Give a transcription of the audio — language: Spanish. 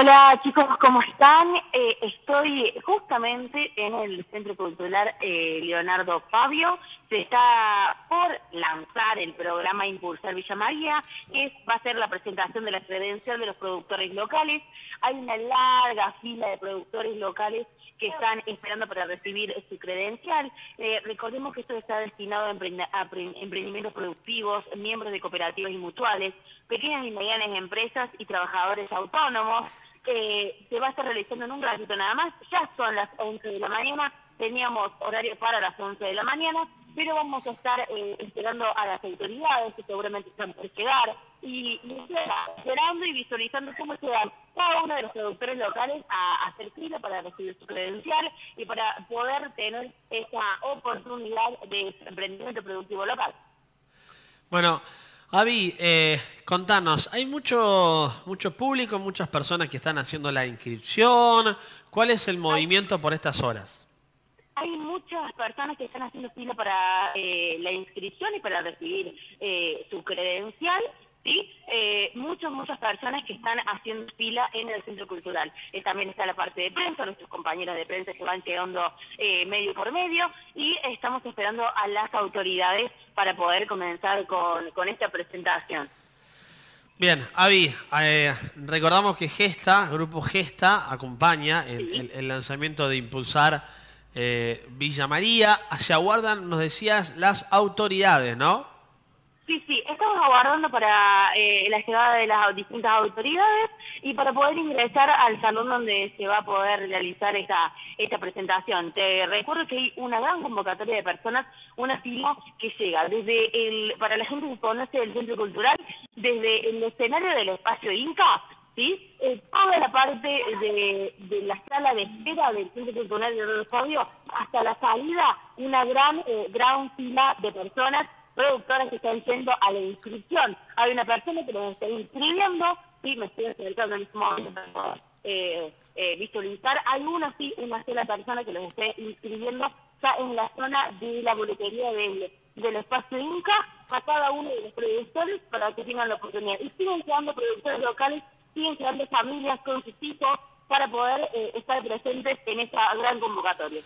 Hola chicos, ¿cómo están? Eh, estoy justamente en el Centro Cultural eh, Leonardo Fabio. Se está por lanzar el programa Impulsar Villa María, que va a ser la presentación de la credencial de los productores locales. Hay una larga fila de productores locales que están esperando para recibir su credencial. Eh, recordemos que esto está destinado a, emprendimientos productivos, miembros de cooperativas y mutuales, pequeñas y medianas empresas y trabajadores autónomos. Eh, se va a estar realizando en un ratito nada más. Ya son las 11 de la mañana. Teníamos horario para las 11 de la mañana pero vamos a estar eh, esperando a las autoridades que seguramente están por llegar y, esperando y visualizando cómo se dan cada uno de los productores locales a, hacer fila para recibir su credencial y para poder tener esa oportunidad de emprendimiento productivo local. Bueno, Avi, eh, contanos, hay mucho, mucho público, muchas personas que están haciendo la inscripción. ¿Cuál es el movimiento por estas horas? hay muchas personas que están haciendo fila para eh, la inscripción y para recibir eh, su credencial. ¿sí? Eh, muchas, muchas personas que están haciendo fila en el centro cultural. también está la parte de prensa, nuestros compañeros de prensa que van llegando medio por medio y estamos esperando a las autoridades para poder comenzar con, esta presentación. Bien, Avi, recordamos que Gesta, Grupo Gesta, acompaña el lanzamiento de Impulsar eh, Villa María. Se aguardan, nos decías, las autoridades, ¿no? Sí, sí, estamos aguardando para eh, la llegada de las distintas autoridades y para poder ingresar al salón donde se va a poder realizar esta, esta presentación. Te recuerdo que hay una gran convocatoria de personas, una fila que llega desde el, para la gente que conoce el centro cultural, desde el escenario del espacio Inca ¿sí? Eh, toda la parte de, la sala de espera del Centro Cultural de Fabio hasta la salida, una gran, eh, gran fila de personas productoras que están yendo a la inscripción. Hay una persona que nos está inscribiendo, sí, me estoy acercando en este para eh, eh, visualizar. Hay una, sí, una sola persona que los esté inscribiendo ya en la zona de la boletería del, del espacio Inca a cada uno de los productores para que tengan la oportunidad. Y siguen quedando productores locales siguen creando familias con sus hijos para poder eh, estar presentes en esta gran convocatoria.